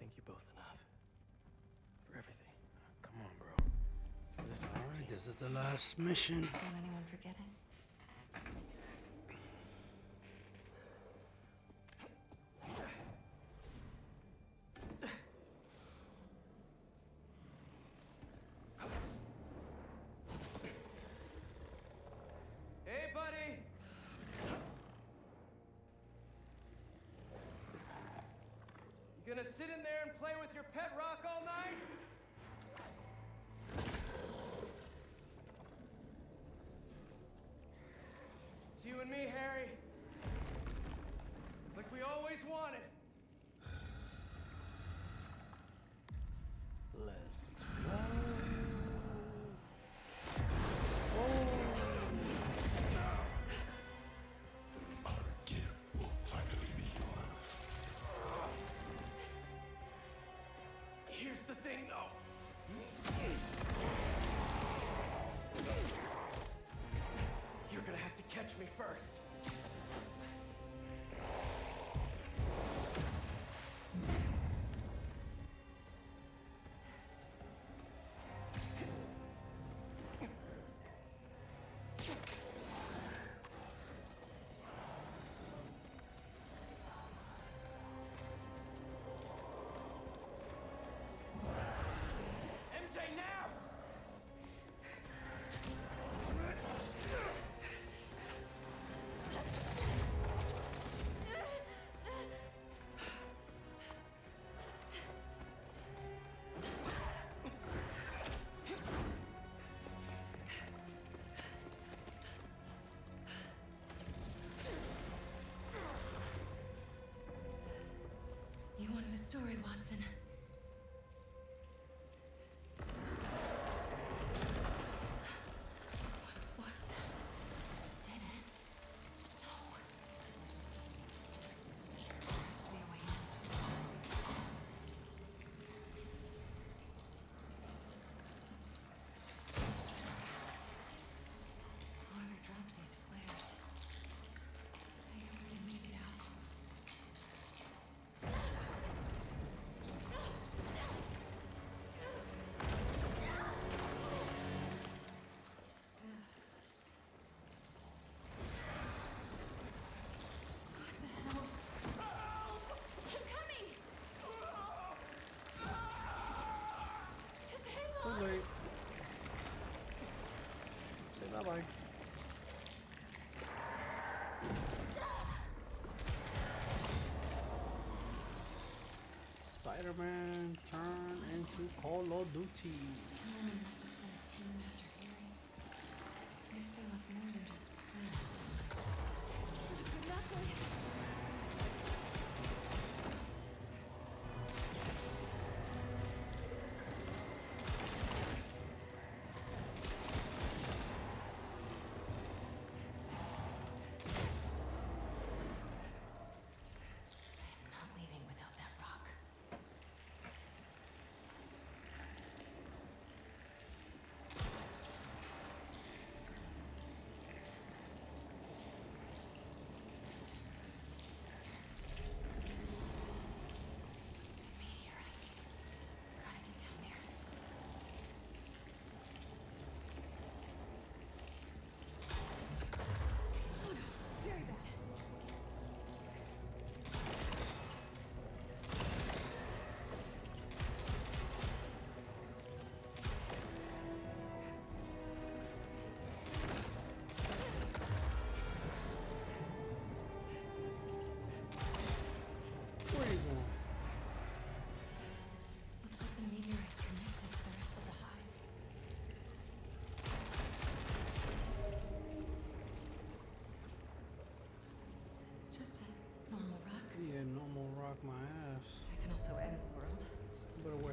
thank you both enough. For everything. Come on, bro. This, right. this is the last mission. Don't anyone forget it? me, Harry. Like we always wanted. Let's go. Oh. Here's the thing, though. Bye-bye. Spider-Man turn into Call of Duty.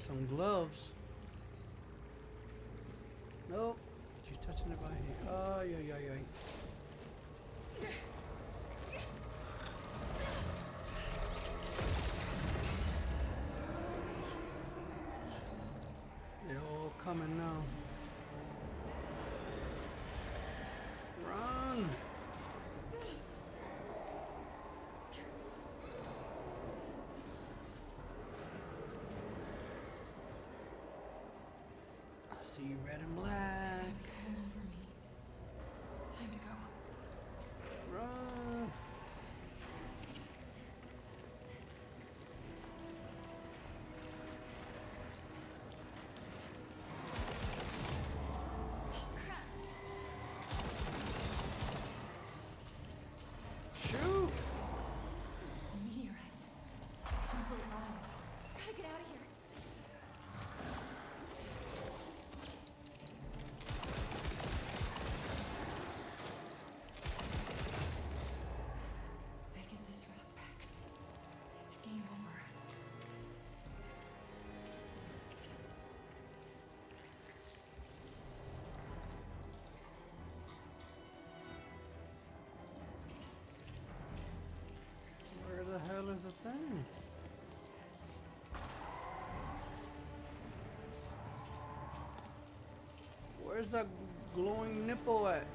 some gloves see you red and black. All me. Time to go. Run. Shoot! of the thing. Where's that glowing nipple at?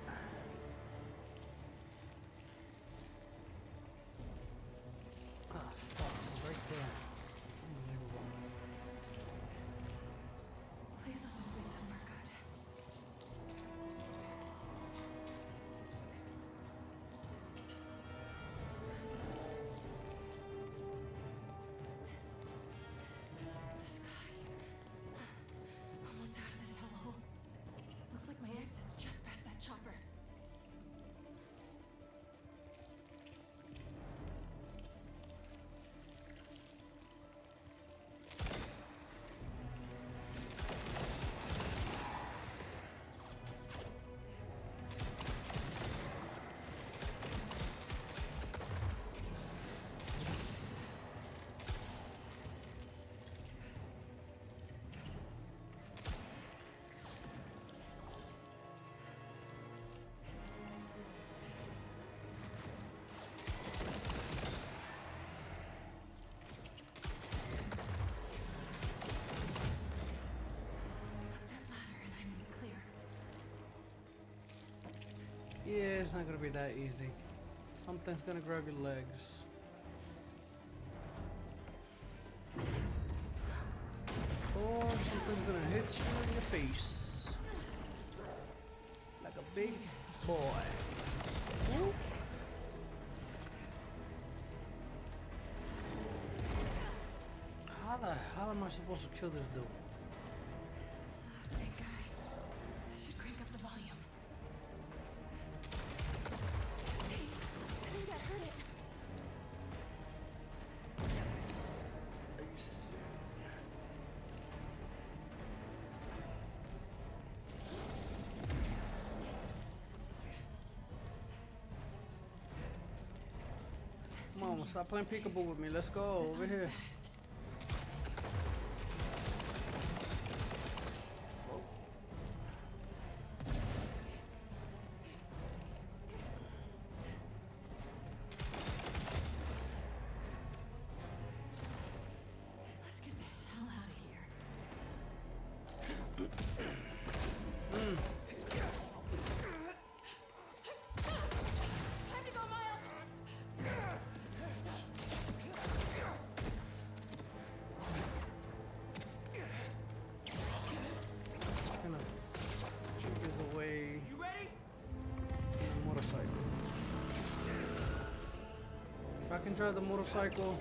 Yeah, it's not gonna be that easy. Something's gonna grab your legs. Or something's gonna hit you in your face. Like a big boy. Ooh. How the hell am I supposed to kill this dude? Stop playing peekaboo with me. Let's go over here. the motorcycle.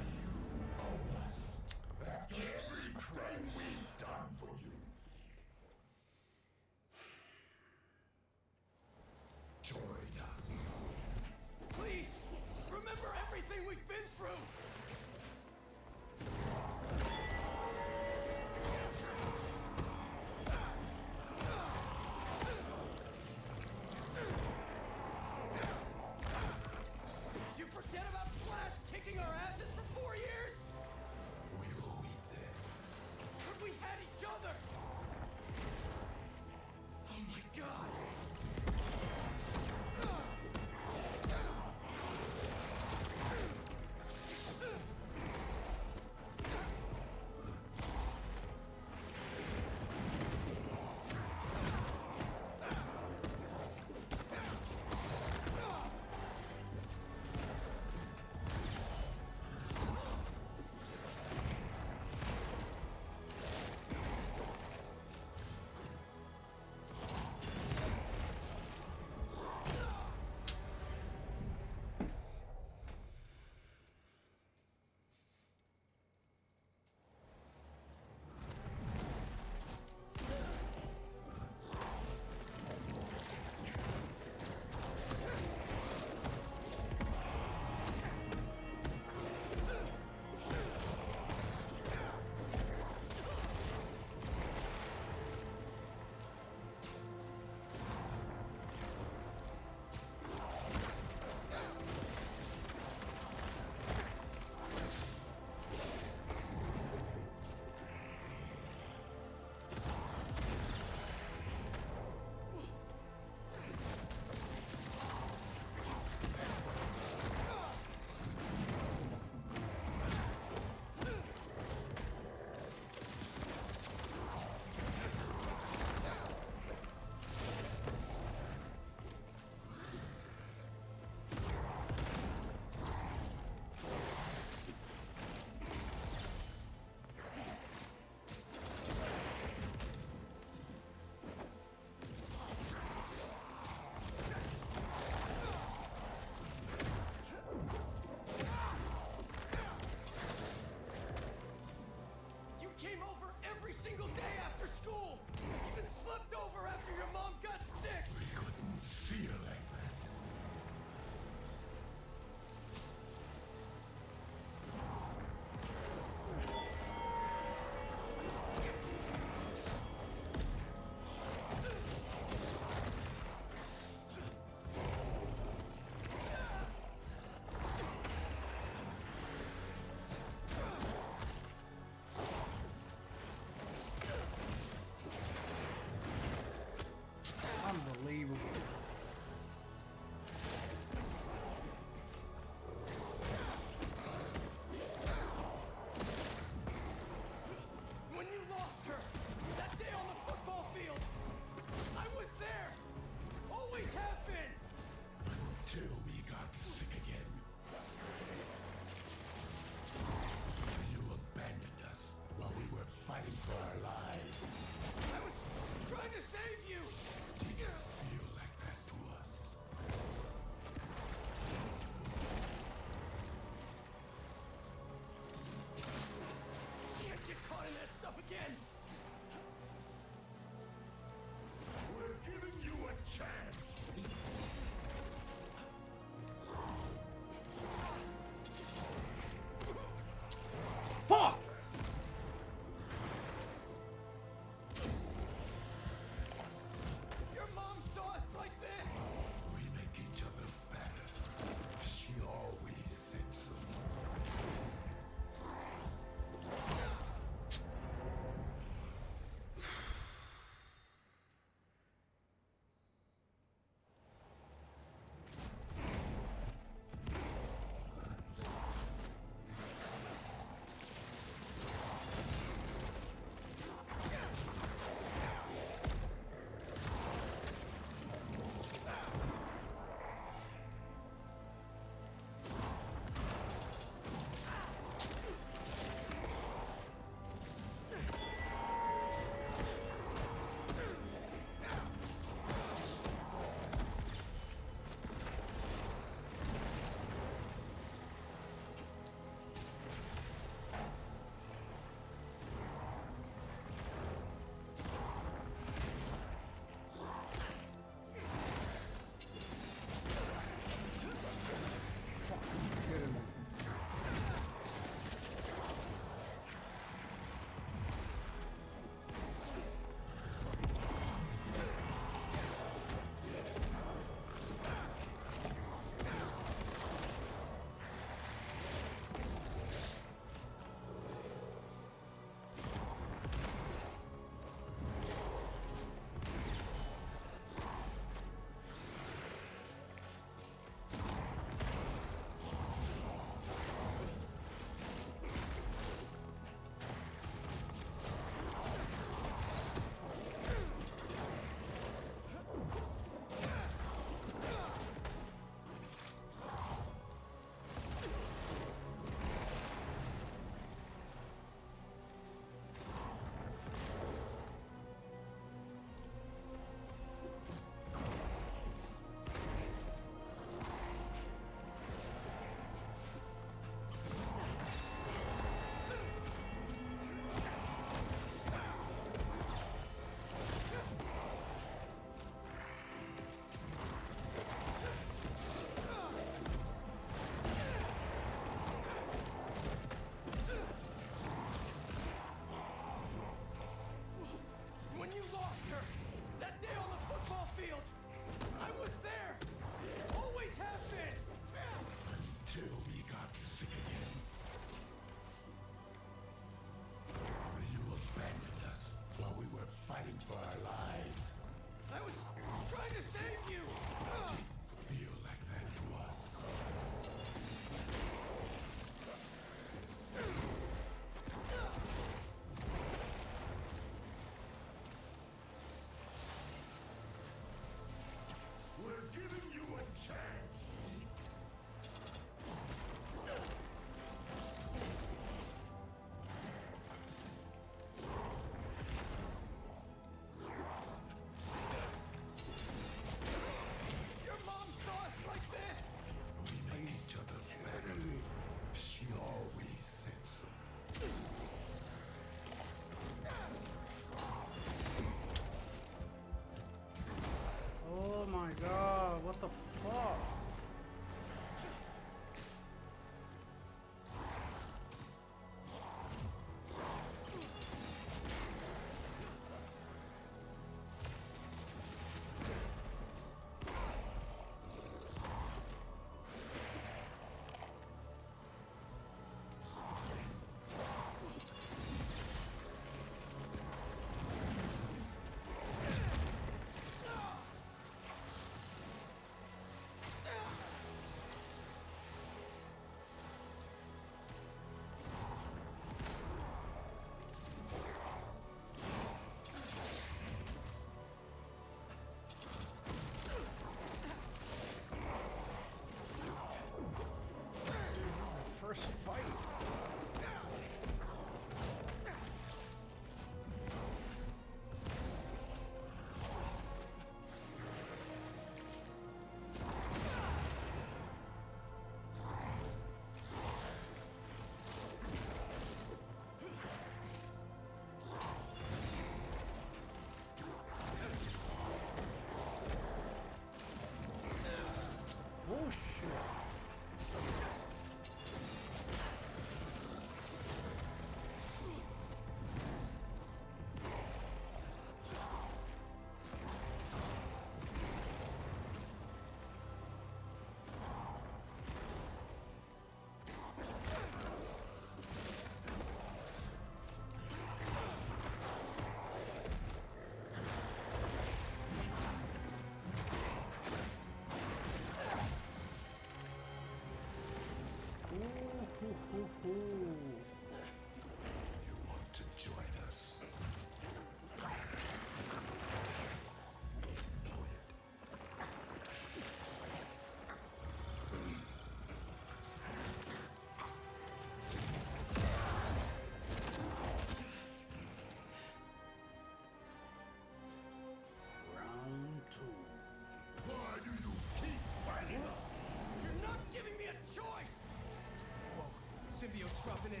symbiote's dropping in.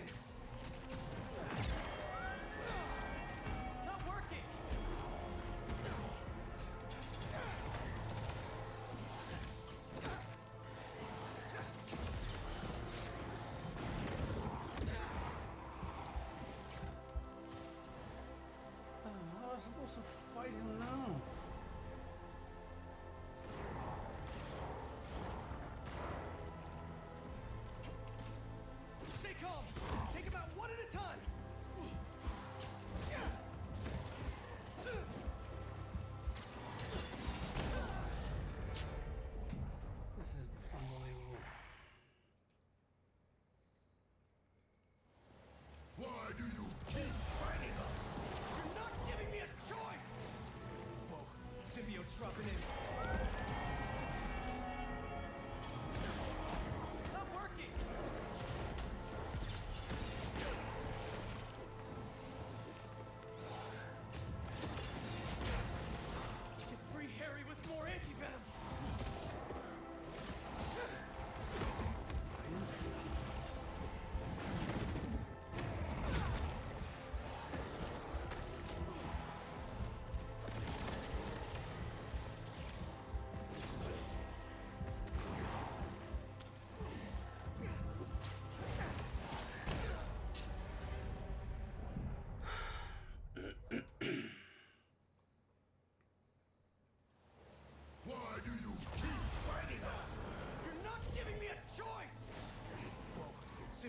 Not working! Oh, how am I supposed to fight him now? Take them out one at a time!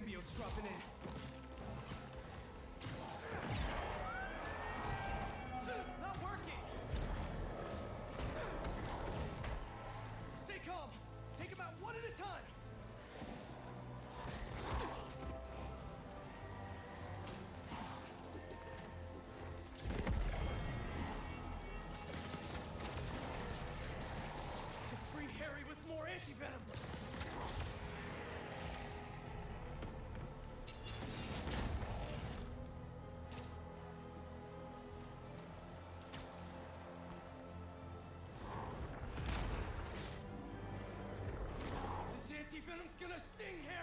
symbiote's dropping in. venom's gonna sting him.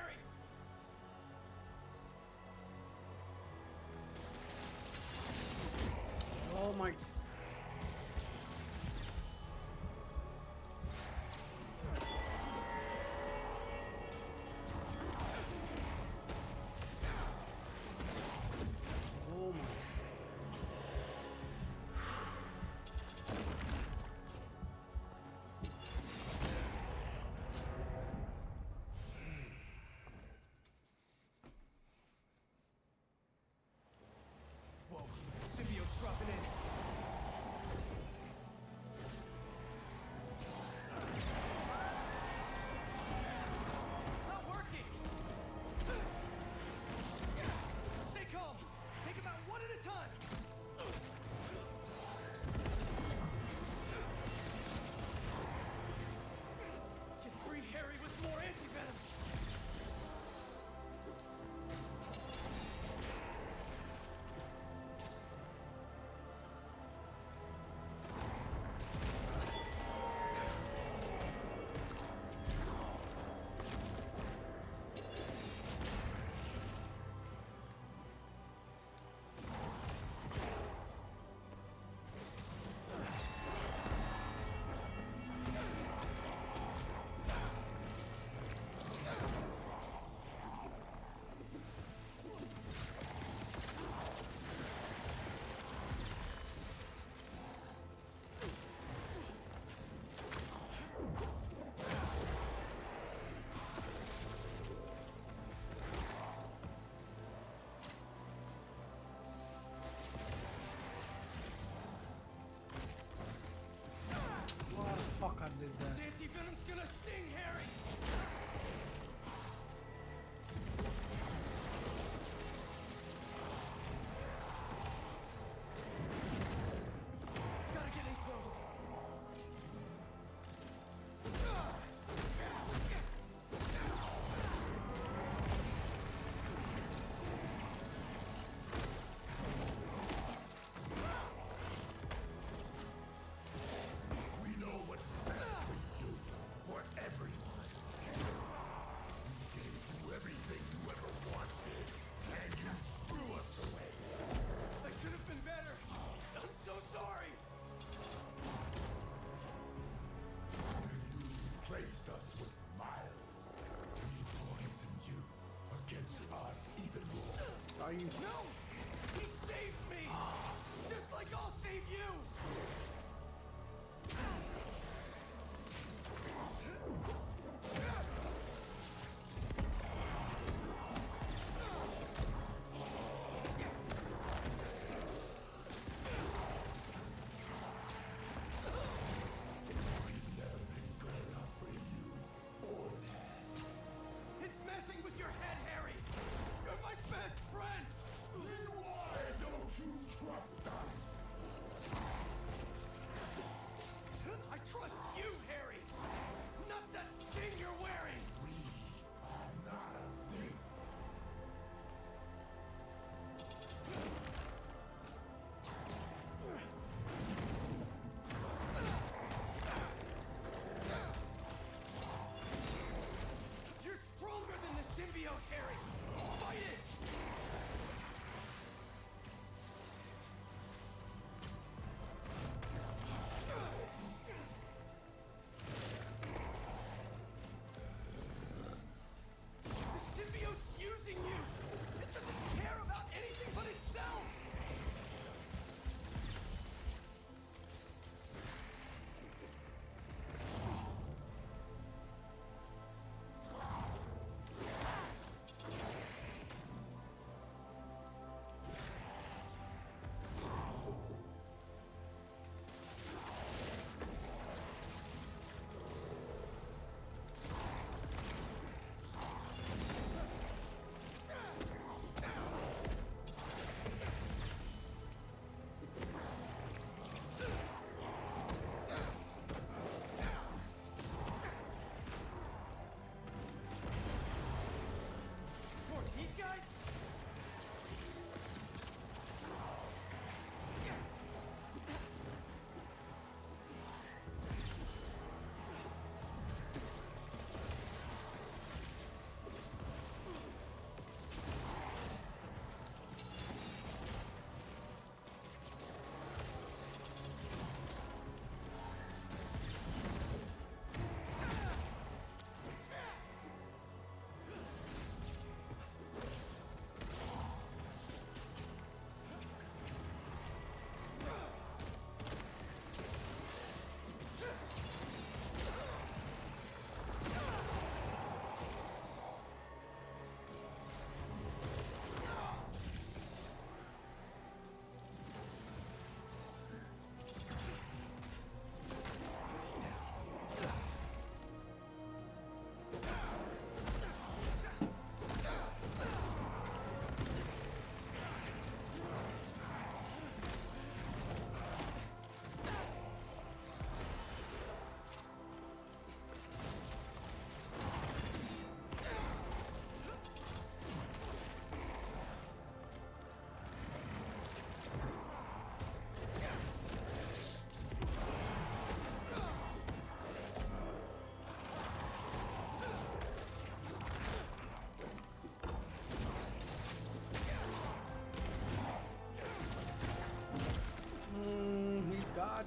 No!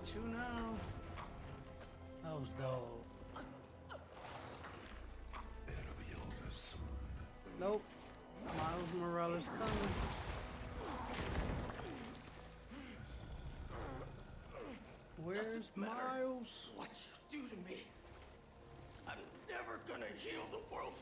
got two now. That was dope. It'll be over soon. Nope. Miles Morales coming. Where's Miles? What you do to me? I'm never gonna heal the world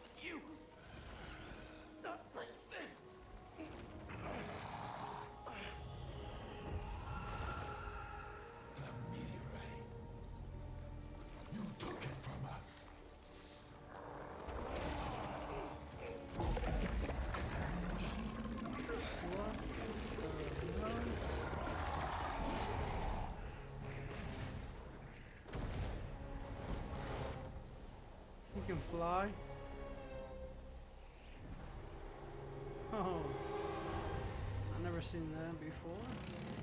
fly. Oh, I've never seen that before.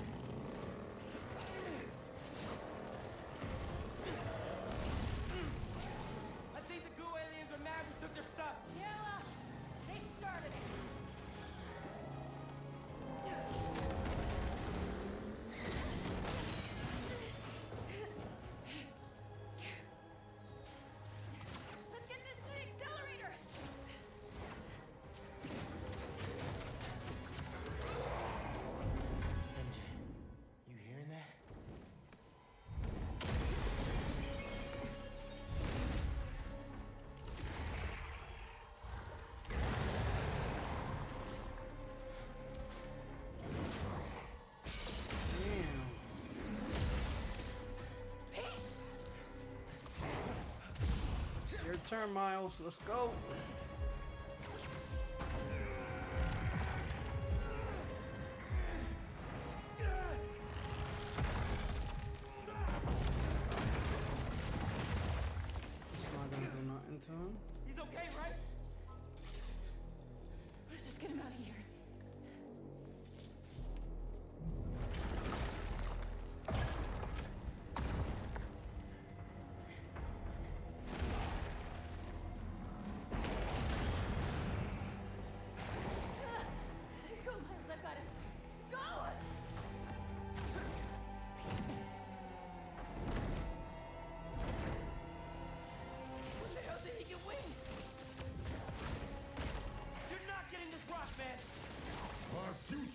Turn, Miles. Let's go.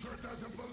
Our doesn't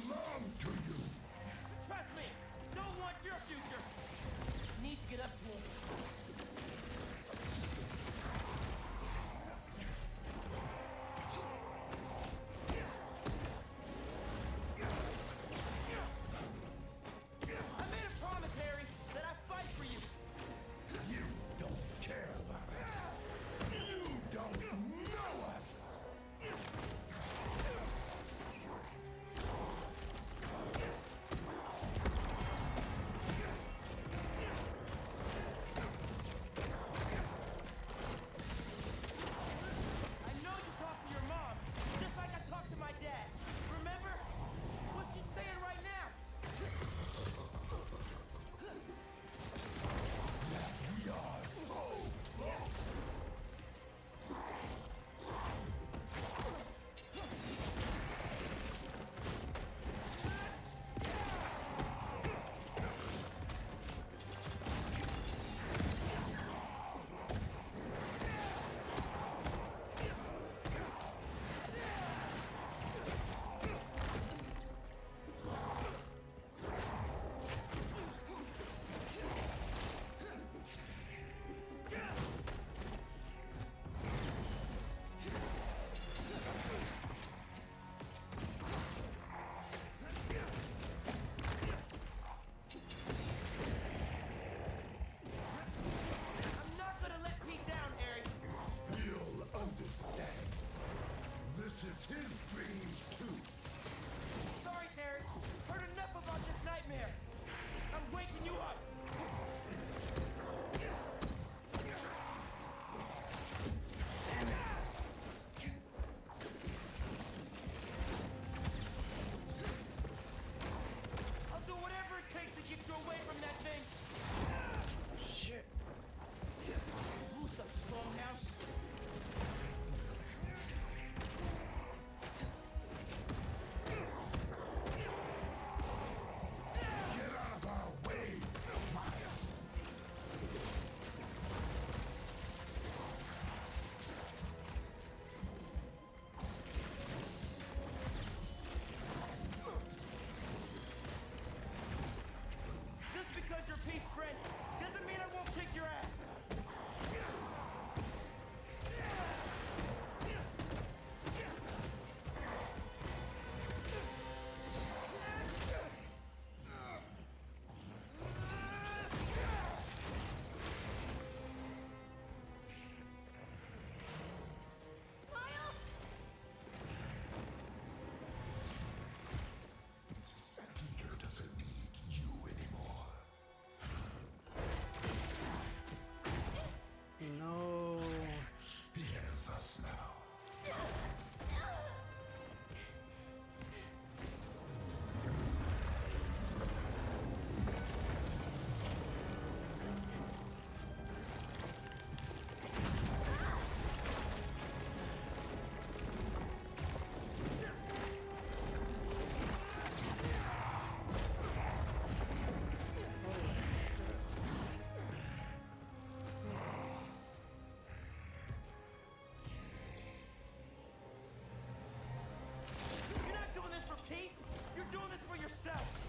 doing this for yourself!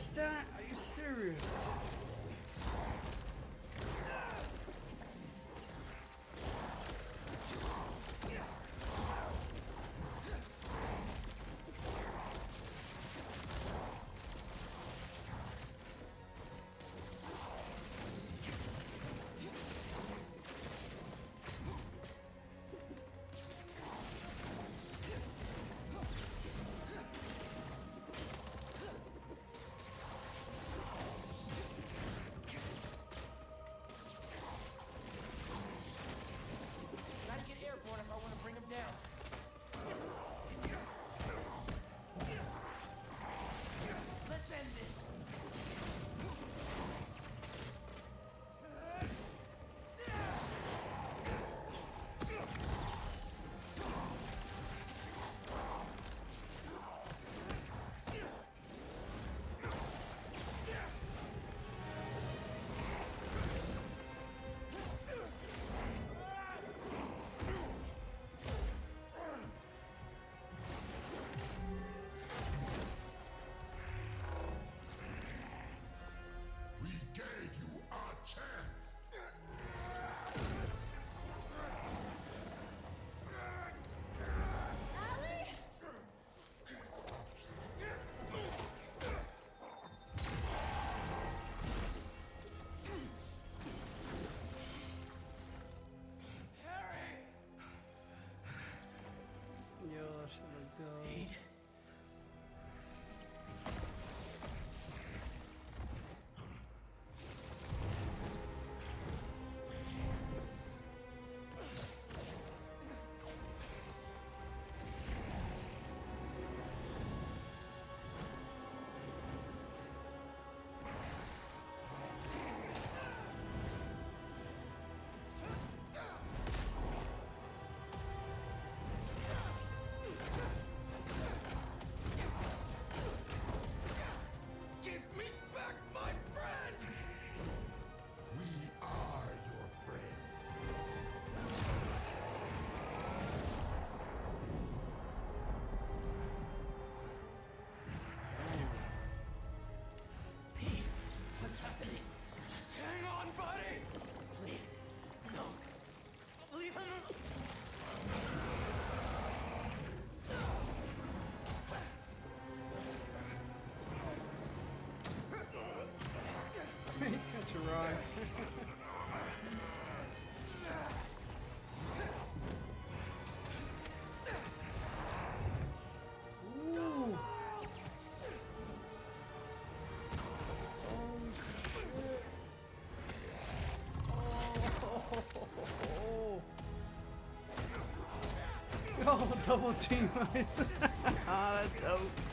understand? Are you serious? gosh, I'm like. double team. Ah, oh, that's dope.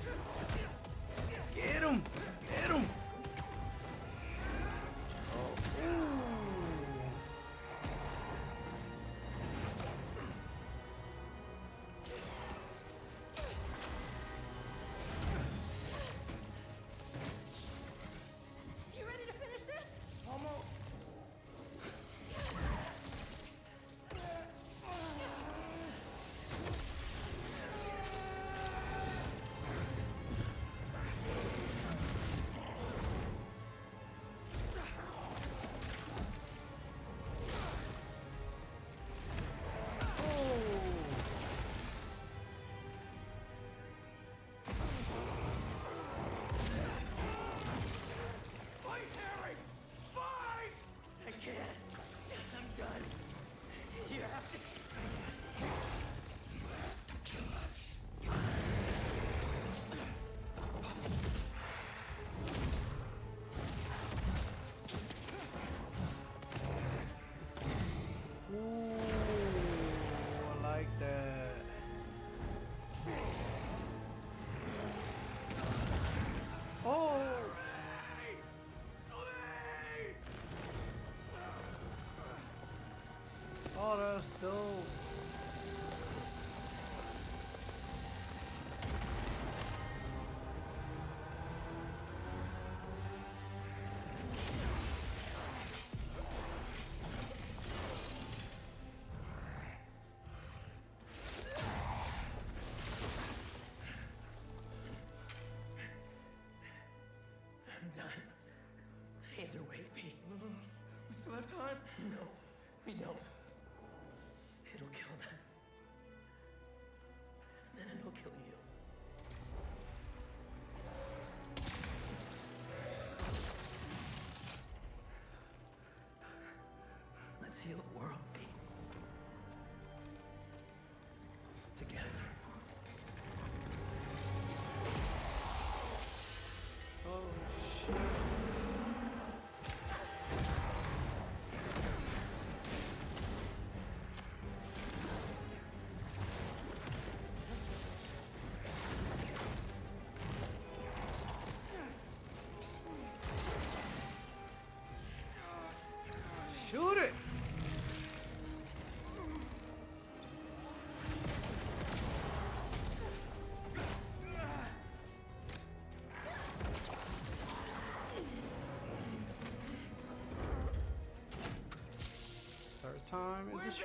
time. It's a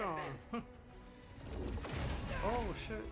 oh shit.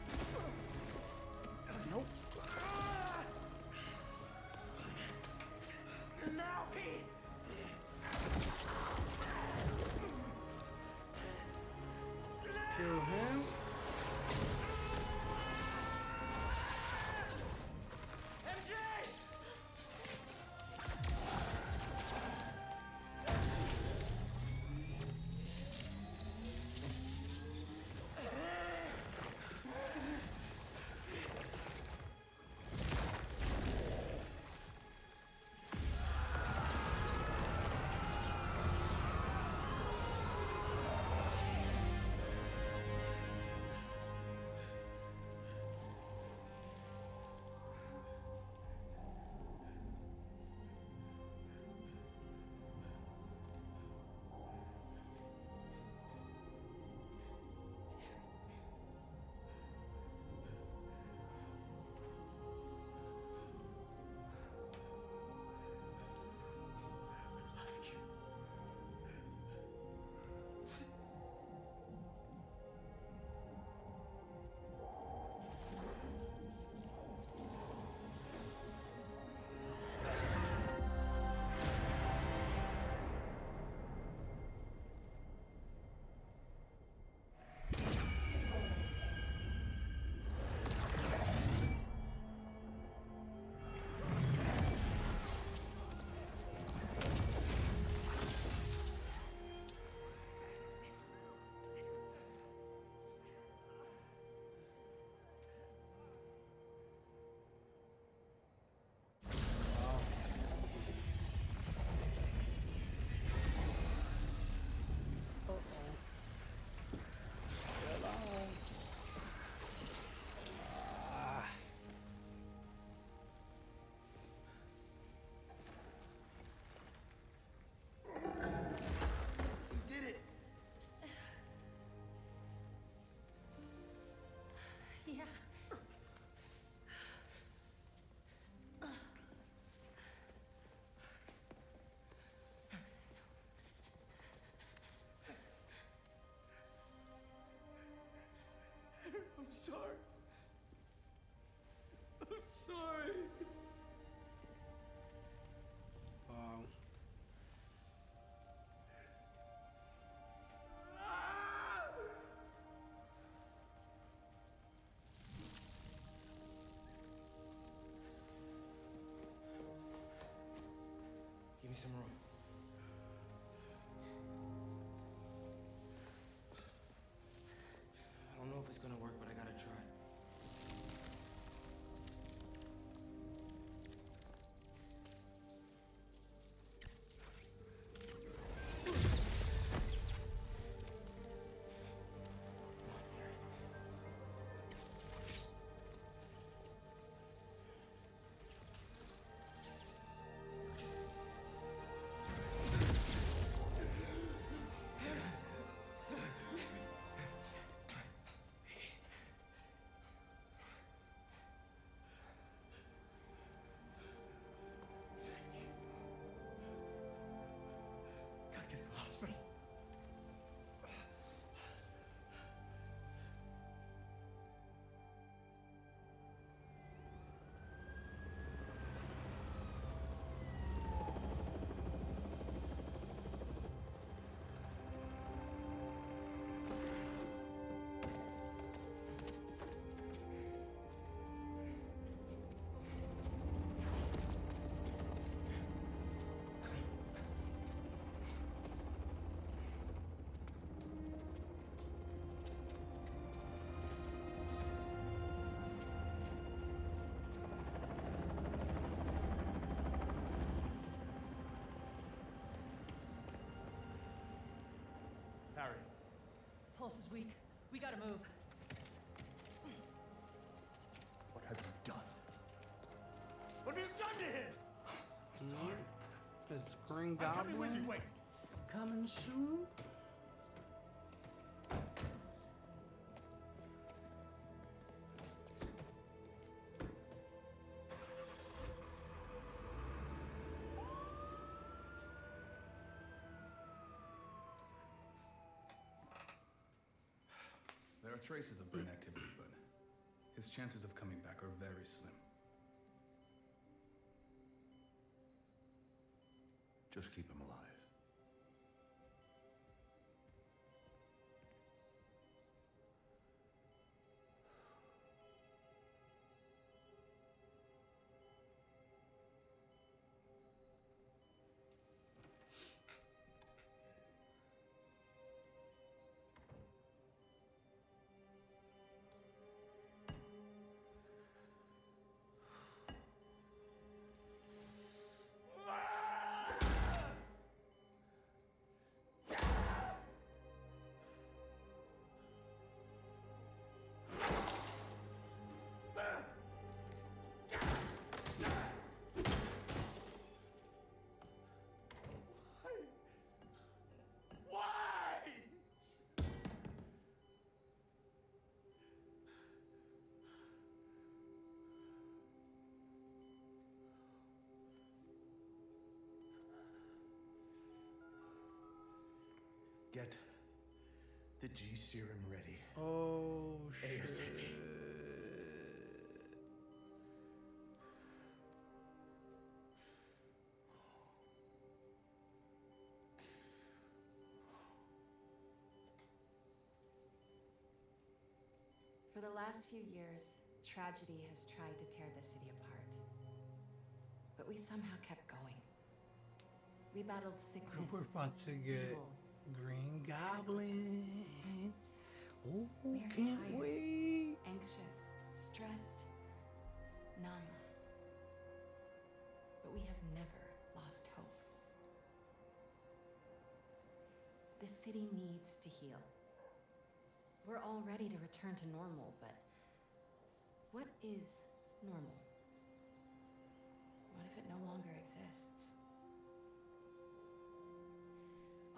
I'm sorry. Pulse is weak. We gotta move. What have you done? What have you done to him? It's Green I'm coming with you. Goblin Wait. coming soon. Traces of brain activity, but his chances of coming back are very slim. Get the G serum ready. Oh shit. ASAP. For the last few years, tragedy has tried to tear the city apart. But we somehow kept going. We battled sickness. We're about to get evil, Green Goblin. Oh, We can't tired. wait. anxious, stressed, numb. But we have never lost hope. The city needs to heal. We're all ready to return to normal, but what is normal? What if it no longer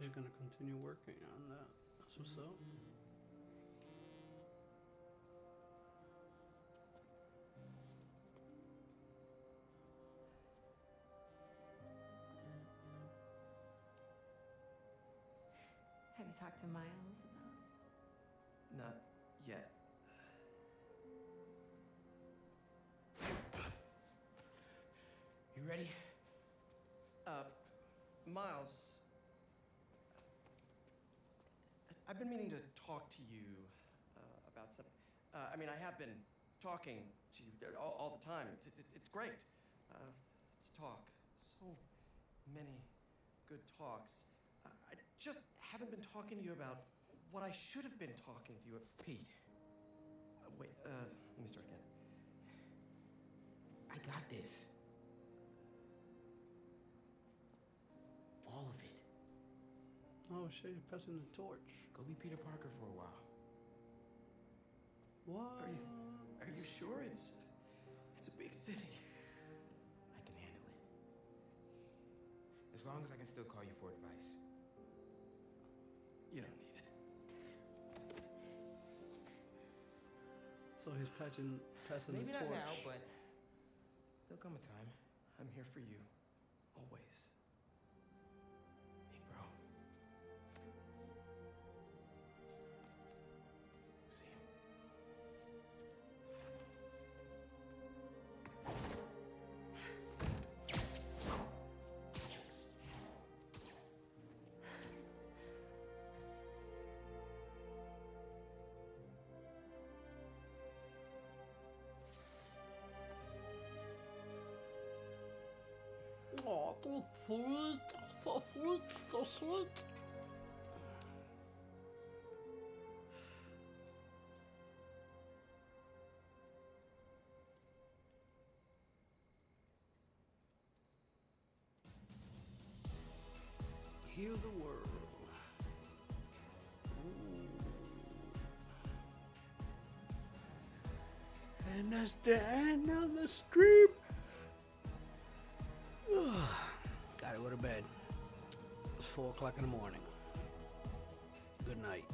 He's gonna continue working on that. That's what's up. Have you talked to Miles about? Not yet. You ready? Uh, Miles. I've been meaning to talk to you uh, about something. Uh, I mean, I have been talking to you all, all the time. It's, it's, great uh, to talk. So many good talks. Uh, I just haven't been talking to you about what I should have been talking to you about. Pete. Uh, wait, uh, let me start again. I got this. Oh shit, he's passing the torch. Go be Peter Parker for a while. What? Are you are you sure it's it's a big city? I can handle it. As long as I can still call you for advice. You don't need it. So he's patching, passing Maybe the not torch. now, but there'll come a time. I'm here for you. Always. So sweet, so sweet, so sweet. Heal the world. Ooh. And that's the end of the stream. Gotta go to bed. It's four o'clock in the morning. Good night.